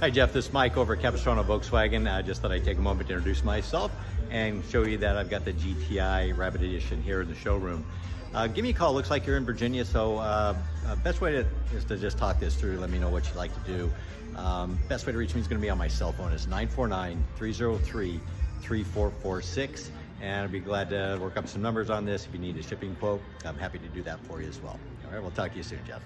Hi Jeff, this is Mike over at Capistrano Volkswagen. I just thought I'd take a moment to introduce myself and show you that I've got the GTI Rabbit Edition here in the showroom. Uh, give me a call, looks like you're in Virginia, so uh, uh, best way to, is to just talk this through, let me know what you'd like to do. Um, best way to reach me is gonna be on my cell phone, it's 949-303-3446, and I'd be glad to work up some numbers on this. If you need a shipping quote, I'm happy to do that for you as well. All right, we'll talk to you soon, Jeff.